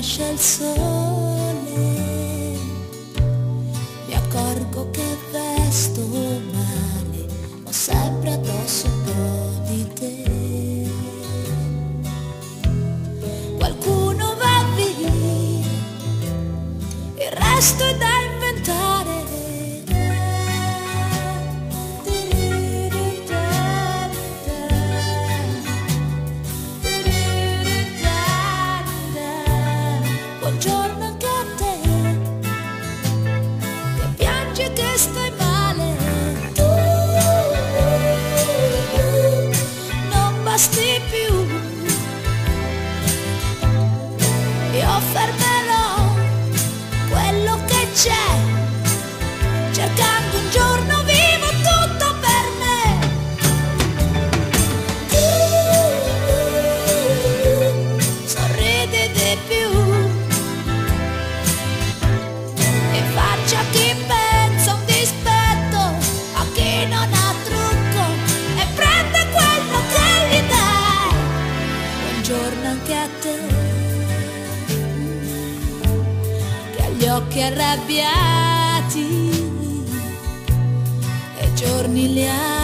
nasce il sole, mi accorgo che vesto male, ho sempre addosso un po' di te. Qualcuno va via, il resto è da este Anche a te. Che ha gli occhi arrabbiati e giorni li ha